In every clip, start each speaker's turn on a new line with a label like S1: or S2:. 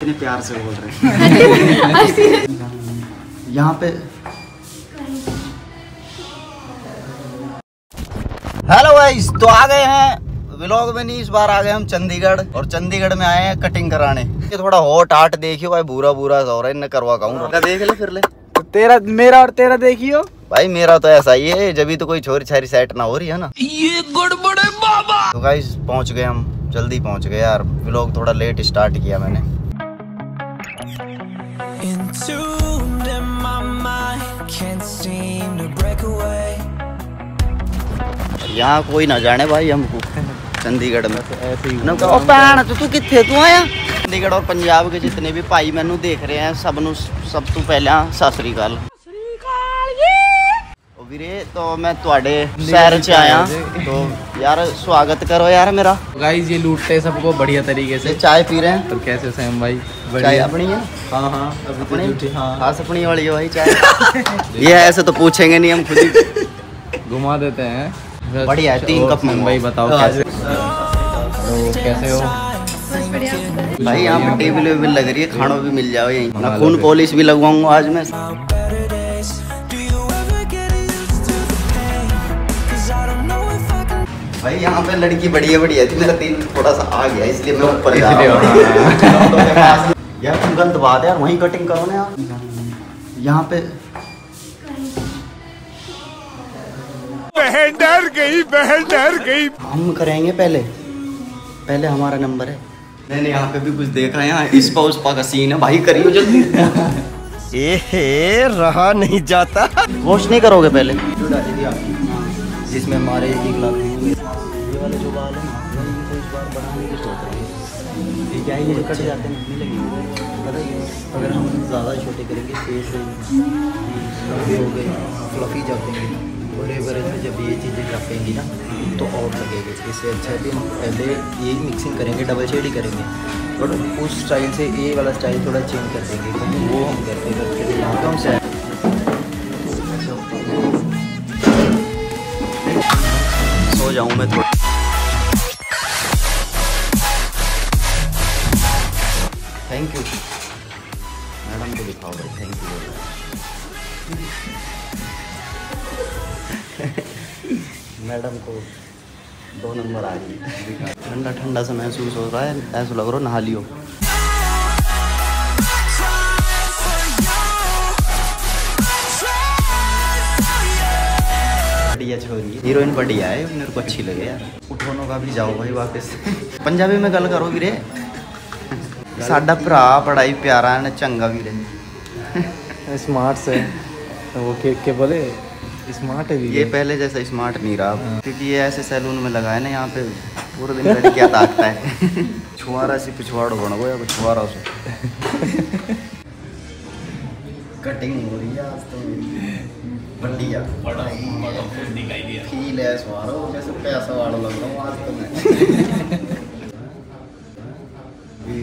S1: इतने प्यार से बोल रहे हैं यहाँ पे हेलो गाइस तो आ गए हैं। व्लॉग में नहीं इस बार आ गए हम चंडीगढ़। और चंडीगढ़ में आए हैं कटिंग कराने। ये थोड़ा हॉट आर्ट देखियो भाई बुरा बुरा सा हो रहा है इन्हें करवा कहूँ देख ले फिर ले।
S2: तो तेरा मेरा और तेरा देखियो।
S1: भाई मेरा तो ऐसा ही है जब भी तो कोई छोरी छारी सेट ना हो रही है ना। ये गड़बड़े बाबा। तो गाइस पहुँच गए हम जल्दी पहुँच गए यार। व्लॉग थोड़ा लेट स्टार्ट किया मैंने।
S3: Entombed in my mind, can't seem to break away.
S1: यहाँ कोई ना जाने भाई हमको चंडीगढ़ में
S2: ऐसे ही
S1: ना कहो, "ओ भैन तू तू किथे तू आया चंडीगढ़ और पंजाब के जितने भी भाई मैनू देख रहे हैं सब नु सब ਤੋਂ ਪਹਿਲਾਂ ਸਤਿ ਸ੍ਰੀ ਅਕਾਲ ਉਹ ਵੀਰੇ तो मैं ਤੁਹਾਡੇ शहर ਚ ਆਇਆ तो यार स्वागत करो यार मेरा
S2: गाइस ये लूटते हैं सबको बढ़िया तरीके
S1: ये
S2: से
S1: चाय पी रहे हैं
S2: तो कैसे सैम भाई
S1: चाय
S2: बढ़िया
S1: अपनी है
S2: हाँ हाँ अभी तो
S1: अपनी
S2: झूठी हाँ
S1: खास अपनी वाली है भाई चाय ये ऐसे तो पूछेंगे नहीं हम खुद ही
S2: घुमा देते हैं बस-
S1: बढ़िया है, तीन
S2: और
S1: कप
S2: सैम
S1: मंगवाओ।
S2: भाई बताओ
S1: हाँ।
S2: कैसे तो कैसे हो
S1: भाई यहाँ पे टेबल वेबल लग रही है खाना भी मिल जाओ यहीं
S2: मंगा
S1: मैं
S2: लो
S1: खून
S2: फिर।
S1: पॉलिश भी लगवाऊंगा आज मैं भाई यहाँ पे लड़की बढ़िया बढ़िया थी मेरा दिल थोड़ा सा आ गया इसलिए मैं ऊपर जा रहा हूँ।
S2: हाँ।
S1: पास। यार तुम गलत बात है यार वहीं कटिंग करो ना यार। यहाँ पे
S4: बहन डर गई बहन डर गई।
S1: हम करेंगे पहले। पहले हमारा नंबर है। मैंने यहाँ पे भी कुछ देखा है यहाँ इस पा उस पा का सीन है। भाई करियो जल्दी।
S4: ए रहा नहीं जाता।
S1: वॉश नहीं करोगे पहले? आपकी। जिसमें हमारे एक लाख ये वाले जो बाल है ना वही इनको इस बार बढ़ाने की सोच रहे हैं। क्या ये कट जाते हैं, नहीं लगेंगे। पता है अगर हम ज़्यादा छोटे करेंगे फेस हो गए फ्लफी जापेंगे और एवरेज में जब ये चीज़ें जापेंगी ना तो और लगेगी। इससे अच्छा है कि हम पहले ये मिक्सिंग करेंगे डबल शेड ही करेंगे। बट उस स्टाइल से ये वाला स्टाइल थोड़ा चेंज कर देंगे क्योंकि वो हम करते थे यहाँ तो सो जाऊँ मैं थोड़ा। थैंक यू मैडम को दिखाओ भाई थैंक यू मैडम को दो नंबर आ गई। ठंडा ठंडा सा महसूस हो रहा है। ऐसा लग रहा नहा लियो। हीरोइन बढ़िया है। मेरे को अच्छी लगे यार। उठोनों का भी जाओ भाई वापस। पंजाबी में गल करो ਵੀਰੇ ਸਾਡਾ ਭਰਾ ਬੜਾ ਹੀ ਪਿਆਰਾ ਹੈ ਚੰਗਾ ਵੀਰੇ
S2: स्मार्ट से तो वो के, के बोले स्मार्ट है
S1: ये
S2: भी
S1: पहले जैसा स्मार्ट नहीं रहा क्योंकि ये ऐसे सैलून में लगा है ना यहाँ पे पूरे दिन लड़की क्या ताकता है छुआरा से पिछवाड़ो बन गया कुछ छुआरा से कटिंग हो रही है आज तो बढ़िया फील है सवारो जैसे पैसा वाला लग रहा हूँ आज तो मैं एक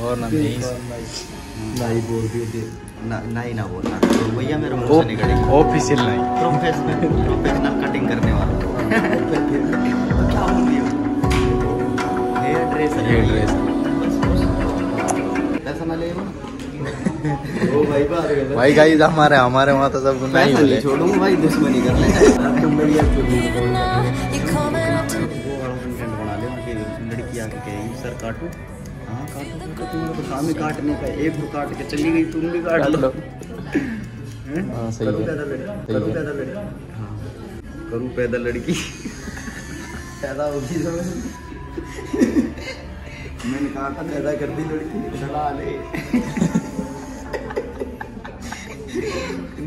S1: है। है
S2: और ना नहीं
S1: बोल दिए ना नाई ना बोलना तो भैया मेरे मुँह से निकलेगी
S2: ऑफिशियल नहीं
S1: प्रोफेशनल प्रोफेशनल कटिंग करने वाला क्या बोल रही हो हेयर ड्रेसर
S2: ये ड्रेस
S1: पैसा ना ले ओ भाई
S2: भाई गाइस हमारे हमारे वहाँ तो सब नहीं बोले
S1: नहीं छोड़ूँगा भाई दुश्मनी कर ले लड़की आके कहेगी सर काटो हाँ काटो काटो तुम लोग तो काम ही काटने का एक तो काट के चली गई तुम भी काट लो हाँ,
S2: सही है।
S1: पैदा लड़की? करूँ पैदा लड़की? हाँ। करूँ पैदा लड़की? पैदा होगी तो मैंने कहा था पैदा कर दी लड़की। चला ले।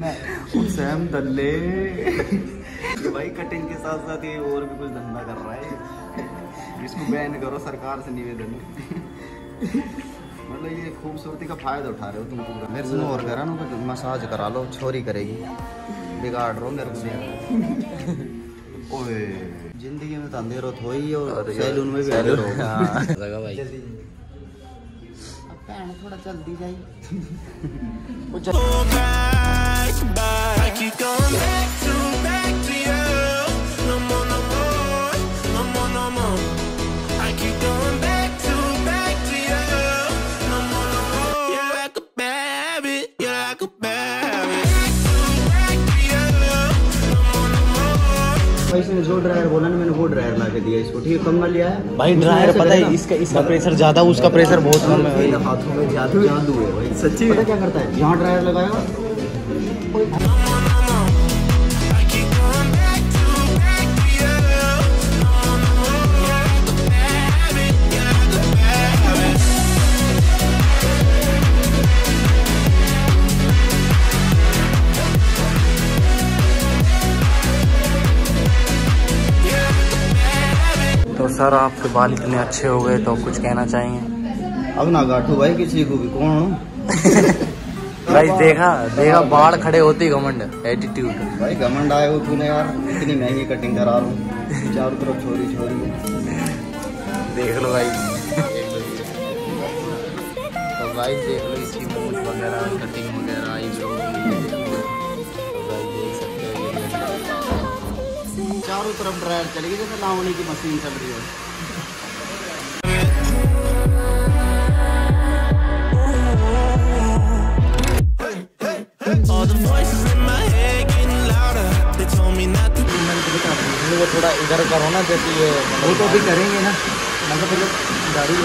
S1: मैं सैम दल्ले भाई कटिंग के साथ साथ ये और भी कुछ धंधा कर रहा है। इसको बैन करो सरकार से निवेदन। मतलब ये खूबसूरती का फ़ायदा उठा रहे हो तुम पूरा। मेरे से और करा ना तो मसाज करा लो छोरी करेगी। बिगाड़ रहे हो मेरे को। ओए। ज़िंदगी में तो अंधेरो तो ही और सैलून में भी अंधेरो।
S2: हाँ। लगा भाई।
S1: अब भैन थोड़ा जल्दी जाई। दिया इसको ठीक है? कम में लिया है।
S2: भाई ड्रायर पता। है इसका इसका प्रेशर ज़्यादा उसका प्रेशर बहुत कम है
S1: हाथों में जादू जादू है भाई। सच्ची? पता क्या करता है? यहाँ ड्रायर लगाएगा
S2: सर आपके बाल इतने अच्छे हो गए तो कुछ कहना चाहेंगे?
S1: अब ना गाठू भाई किसी को भी कौन हो?
S2: भाई देखा देखा बाढ़ खड़े होते घमंड एटीट्यूड
S1: भाई घमंड आए हो तूने यार इतनी महँगी कटिंग करा रहा हूँ चारों तरफ़ छोरी छोरी।
S2: देख लो भाई। तो भाई देख लो इसकी मूछ वगैरह कटिंग वगैरह आईब्रो
S1: चारों तरफ़ ड्रायर चलेगी जैसे लावणी की मशीन चल रही है.
S2: वो थोड़ा इधर करो ना जैसे ये
S1: वो तो अभी करेंगे ना। मतलब पहले गाड़ी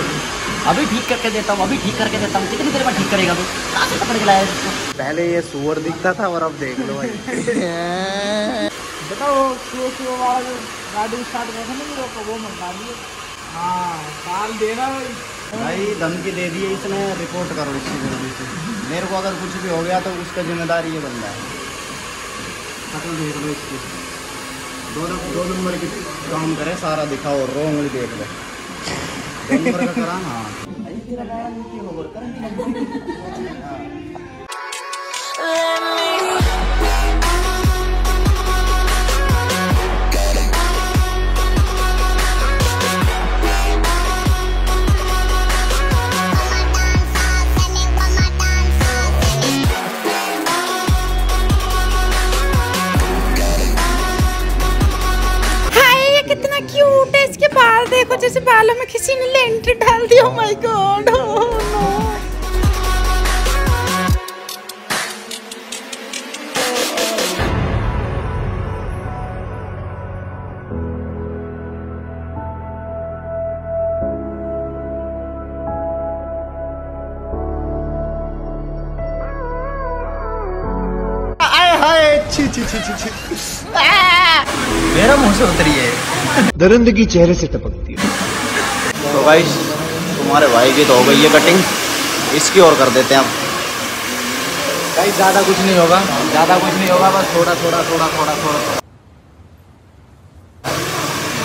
S5: अभी ठीक करके देता हूँ अभी ठीक करके देता हूँ। कितनी देर में ठीक करेगा तू? कहाँ से पकड़ के लाया
S2: पहले ये सुअर दिखता था और अब देख लो भाई।
S6: बताओ स्लो स्लो वाला जो गाड़ी स्टार्ट करते ना मेरे को वो मत डालिए हाँ साल देना भाई
S1: भाई धमकी दे दी है इसने रिपोर्ट करो इसकी जल्दी से। मेरे को अगर कुछ भी हो गया तो उसका जिम्मेदार ये बंदा है। शक्ल देख लो इसकी। दो दो नंबर की काम करे सारा दिखाओ रो उंगली देख लो। दो नंबर का करा ना।
S6: हाय जैसे में किसी ने लेंट डाल दिया। Oh माय गॉड नो
S1: मेरा मुँह से उतरी है
S4: दरिंदगी चेहरे से टपकती है
S1: तो भाई तुम्हारे भाई की तो हो गई है कटिंग इसकी और कर देते हैं अब.
S2: भाई ज़्यादा कुछ नहीं होगा. ज़्यादा कुछ नहीं होगा बस थोड़ा थोड़ा थोड़ा थोड़ा थोड़ा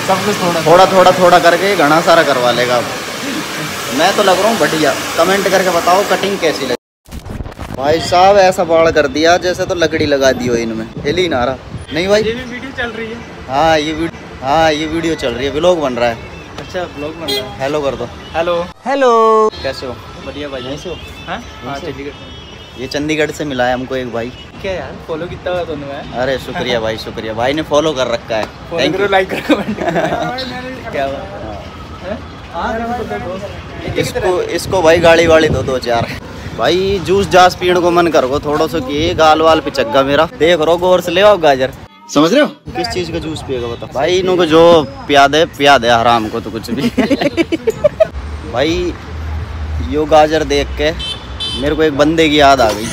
S2: सब कुछ थोड़ा
S1: थोड़ा. थोड़ा थोड़ा करके घना सारा करवा लेगा अब. मैं तो लग रहा हूँ बढ़िया. कमेंट करके बताओ कटिंग कैसी लगी भाई साहब ऐसा बाढ़ कर दिया जैसे तो लकड़ी लगा दी हो इनमें. हिल ही ना रहा नहीं भाई?
S2: ये भी वीडियो चल रही है.
S1: हाँ ये वीडियो हाँ ये वीडियो चल रही है. व्लॉग बन रहा है.
S2: अच्छा ब्लॉग बन रहा है।
S1: हेलो कर दो।
S2: हेलो
S1: हेलो कैसे हो?
S2: बढ़िया भाई।
S1: यहीं से हो।
S2: हाँ? हाँ? चंडीगढ़
S1: ये चंडीगढ़ से मिला है हमको एक भाई।
S2: क्या यार फॉलो कितना हुआ तुमने मैं
S1: अरे शुक्रिया भाई शुक्रिया। भाई ने फॉलो कर रखा है। थैंक यू
S2: लाइक करो कमेंट क्या हुआ हैं? हाँ?
S1: इसको इसको भाई गाड़ी वाड़ी दो दो चार। भाई जूस जास पीने को मन कर को थोड़ा सो की गाल वाल पिचक्गा मेरा। देख रो गौर से ले आओ गाजर। समझ रहे हो? किस चीज़ का जूस पिएगा बता भाई इन्हों को जो पिया दे पिया दे हराम को तो कुछ भी। भाई यो गाजर देख के मेरे को एक बंदे की याद आ गई।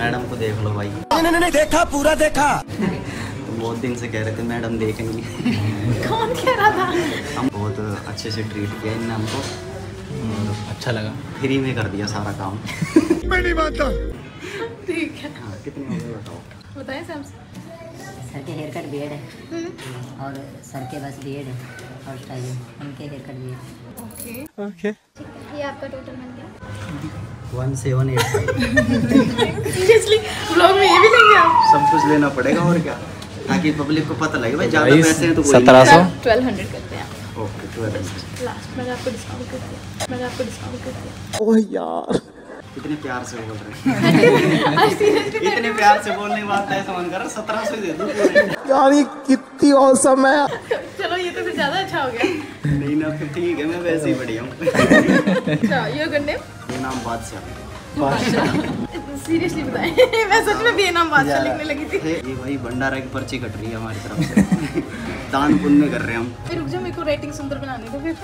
S1: मैडम को देख लो भाई।
S4: नहीं देखा पूरा देखा।
S1: बहुत दिन से कह रहे थे मैडम देखेंगे।
S6: कौन कह रहा था?
S1: हम बहुत अच्छे से ट्रीट किया इनने हमको।
S2: अच्छा लगा।
S1: फ्री में कर दिया सारा काम।
S4: मैं नहीं मानता।
S6: ठीक है।
S1: हाँ कितने हो गए बताओ।
S6: बताएँ सबसे
S7: सर के हेयर कट बियर्ड है और सर के बस बियर्ड है और स्टाइलिंग उनके hair cut beard
S6: okay. Okay. ये आपका टोटल बन गया।
S1: One seven eight
S6: seriously blog में ये भी लेंगे आप?
S1: सब कुछ लेना पड़ेगा और क्या? ताकि पब्लिक को पता लगे भाई ज़्यादा पैसे हैं तो कोई
S2: 1700
S6: ट्वेल्व हंड्रेड करते हैं।
S1: ओके
S6: लास्ट मैंने आपको डिस्काउंट कर दिया मैंने आपको डिस्काउंट कर दिया ओह यार।
S1: इतने प्यार से बोल रहे हैं। इतने प्यार से बोलने के बाद ऐसा मन कर सत्रह सौ दे दो
S4: यार ये कितनी औसम है।
S6: चलो ये तो फिर ज़्यादा अच्छा हो गया।
S1: नहीं ना फिर ठीक है मैं वैसे ही बढ़िया हूँ।
S6: अच्छा योर गुड नेम
S1: ये नाम बादशाह।
S6: सीरियसली बताएँ। मैं सच में भी नाम बादशाह लिखने लगी थी।
S1: ये भाई भंडारा की पर्ची कट रही है हमारी तरफ़ से। दान पुण्य कर रहे हैं हम।
S6: रुक जाओ मेरे को रेटिंग सुंदर बनाने दो फिर।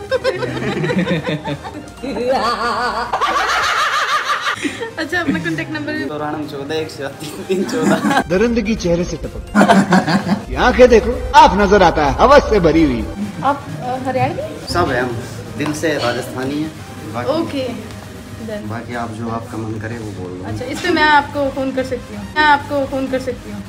S6: अच्छा अपना कांटेक्ट नंबर
S1: चौरानवे चौदह एक सौ तीन तीन चौदह।
S4: दरिंदगी चेहरे से टपक। आँखें देखो आप नज़र आता है हवस से भरी हुई।
S6: आप हरियाणवी?
S1: सब है हम। दिल से राजस्थानी है
S6: ओके
S1: बाकी आप जो आपका मन करे वो बोल दो
S6: अच्छा इस पे मैं आपको फ़ोन कर सकती हूँ। मैं आपको फ़ोन कर सकती हूँ।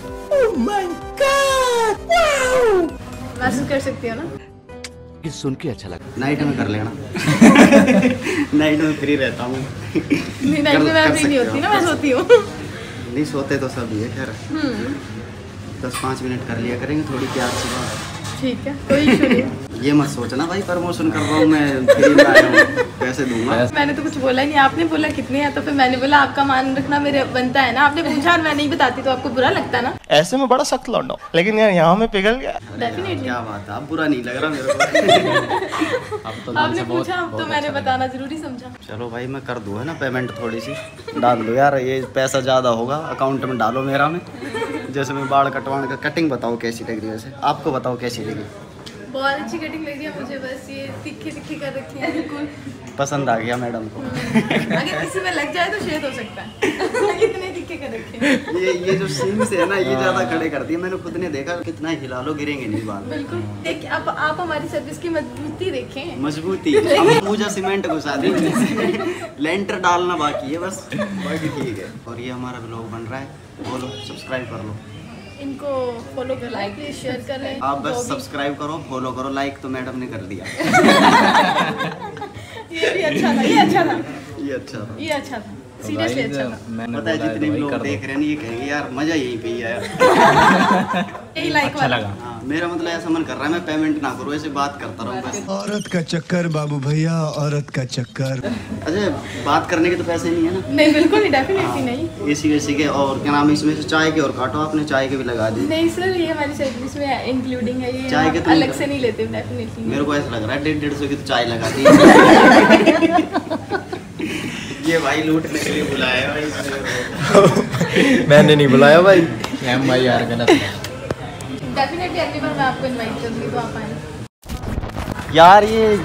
S6: मैसेज कर सकती हूँ ना?
S4: सुन के अच्छा लगा।
S1: नाइट में कर लेना। नाइट में फ्री रहता हूँ।
S6: नहीं नाइट में मैं
S1: कर
S6: फ्री नहीं होती ना मैं सोती हूँ।
S1: नहीं सोते तो सब ये खैर। दस पाँच मिनट कर लिया करेंगे थोड़ी प्यार से बात।
S6: ठीक है कोई इशू नहीं।
S1: ये मत सोचना भाई प्रमोशन कर रहा हूँ मैं फ्री में आया हूँ। पैसे दूँगा।
S6: मैंने तो कुछ बोला ही नहीं। आपने बोला कितने हैं? तो फिर मैंने बोला आपका मान रखना मेरे बनता है ना? आपने पूछा और मैं नहीं बताती तो आपको बुरा लगता ना?
S8: ऐसे में बड़ा सख्त लौंडा हूँ। लेकिन यार यहाँ में पिघल गया।
S6: डेफिनेटली
S1: क्या बात है? अब बुरा नहीं लग रहा मेरे को।
S2: अब तो
S6: आपने पूछा तो मैंने बताना ज़रूरी समझा।
S1: चलो भाई मैं कर दूँ है ना पेमेंट थोड़ी सी? डाल दो यार ये पैसा ज़्यादा होगा अकाउंट में डालो मेरा में। जैसे मैं बाल कटवाने का कटिंग बताओ कैसी लग रही है वैसे आपको बताओ कैसी लगी
S6: बहुत अच्छी कटिंग लगी है मुझे बस ये तिखी तिखी कर रखी है बिल्कुल।
S1: पसंद आ गया मैडम को।
S6: अगर किसी में लग जाए तो शेद हो सकता है। कितने तिखे कर रखे
S1: ये ये जो सीन से है ना ये ज़्यादा खड़े करती है मैंने खुद ने देखा कितना हिला लो गिरेंगे नहीं बाल।
S6: बिल्कुल। देखिए आप आप हमारी सर्विस की मजबूती देखें।
S1: मजबूती। अब पूजा सीमेंट घुसा दी। लेंटर डालना बाकी है बस। बाकी ठीक है। और ये हमारा ब्लॉग बन रहा है। बोलो सब्सक्राइब कर लो।
S6: इनको फॉलो कर लाइक प्लीज़ शेयर कर लें
S1: आप बस सब्सक्राइब करो फॉलो करो लाइक तो मैडम ने कर दिया।
S6: ये भी अच्छा था ये अच्छा था।
S1: ये अच्छा था।
S6: ये अच्छा था। सीरियसली अच्छा था।
S1: पता है जितने
S2: तो
S1: भी लोग देख रहे हैं ये कहेंगे यार मज़ा यहीं पे ही आया। यार
S6: यही लाइक
S2: अच्छा
S6: वाला।
S2: लगा।
S1: मेरा मतलब ऐसा मन कर रहा है मैं पेमेंट ना करूँ ऐसे बात करता रहूँ बस।
S4: औरत का चक्कर बाबू भैया औरत का चक्कर।
S1: अच्छा बात करने के तो पैसे नहीं है ना?
S6: नहीं बिल्कुल नहीं डेफिनेटली नहीं।
S1: एसी वेसी के और क्या नाम है इसमें से चाय के और काटो आपने चाय के भी लगा दी।
S6: नहीं सर ये हमारी सर्विस में इंक्लूडिंग है ये
S1: चाय के तो
S6: अलग से नहीं लेते डेफिनेटली
S1: मेरे को ऐसा लग रहा है डेढ़ डेढ़ सौ की तो चाय लगा दी। ये भाई लूटने के लिए बुलाया भाई
S8: मैंने नहीं बुलाया भाई।
S2: एम भाई यार गलत है।
S6: डेफिनेटली अगली बार मैं आपको इनवाइट करूँगी तो आप आए।
S1: यार ये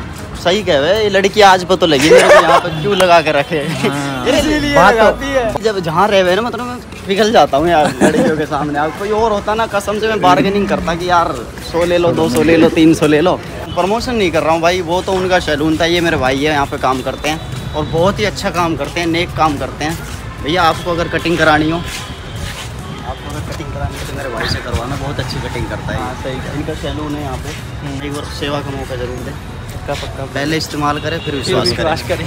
S1: सही कह रहे ये लड़की आज पता लगी मेरे को यहाँ पे क्यों लगा के रखे? है। जब जहाँ रह हुए ना मतलब मैं पिघल जाता हूँ यार लड़कियों के सामने। अब कोई और होता ना कसम से मैं बार्गेनिंग करता कि यार सौ ले लो दो सौ ले लो तीन सौ ले लो। प्रमोशन नहीं कर रहा हूँ भाई वो तो उनका सैलून था ये मेरे भाई है यहाँ पे काम करते हैं। और बहुत ही अच्छा काम करते हैं नेक काम करते हैं। भैया आपको अगर कटिंग करानी हो आपको अगर कटिंग करानी हो तो मेरे भाई से बहुत अच्छी कटिंग करता है। सही इनका सैलून है यहाँ पे। एक बार सेवा का मौका ज़रूर दे। पक्का पक्का। पहले इस्तेमाल करें फिर विश्वास करें।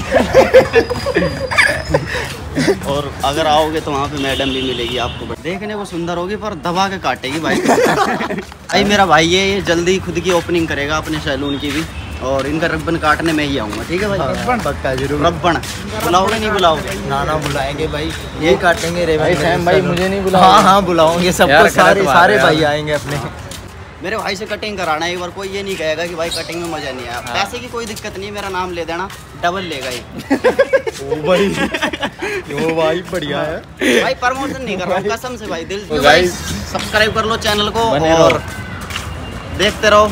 S1: और अगर आओगे तो वहाँ पे मैडम भी मिलेगी आपको। देखने को सुंदर होगी पर दबा के काटेगी भाई। भाई मेरा भाई है ये जल्दी खुद की ओपनिंग करेगा अपने सैलून की भी। और इनका रब्बन काटने में ही आऊँगा ठीक है भाई? रब्बन?
S8: पक्का ज़रूर।
S1: रब्बन। बुलाओगे नहीं बुलाओगे?
S8: ना ना बुलाएँगे भाई। ये काटेंगे रे
S2: भाई, सैम भाई, मुझे नहीं बुलाओगे?
S8: हाँ हाँ बुलाओगे सबको सारे सारे भाई आएँगे अपने।
S1: मेरे भाई से कटिंग कराना है एक बार कोई ये नहीं कहेगा कि भाई कटिंग में मज़ा नहीं आया। पैसे की कोई दिक्कत नहीं मेरा नाम ले देना डबल लेगा ये
S8: ओ भाई वो भाई बढ़िया है।
S1: भाई प्रमोशन नहीं कर रहा हूँ कसम से भाई दिल
S2: तो
S1: भाई सब्सक्राइब कर लो चैनल को और देखते रहो।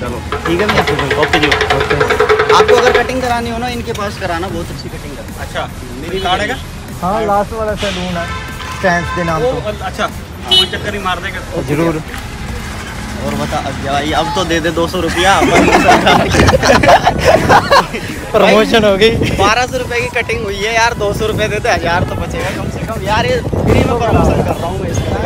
S8: चलो।
S1: ठीक है भैया
S9: ओके जी
S1: आपको अगर कटिंग करानी हो ना इनके पास कराना बहुत अच्छी कटिंग करता
S9: अच्छा
S1: मेरी
S9: कार्ड है
S8: हाँ लास्ट वाला सैलून है स्टैंड के नाम तो।
S9: अच्छा कोई चक्कर ही मार देगा।
S8: ज़रूर।
S1: और बता अब भाई अब तो दे दे दो सौ रुपया।
S8: प्रमोशन हो गई।
S1: बारह सौ रुपए की कटिंग हुई है यार दो सौ रुपए दे दे हज़ार तो बचेगा कम से कम। यार ये फ्री में प्रमोशन कर रहा हूँ इसका।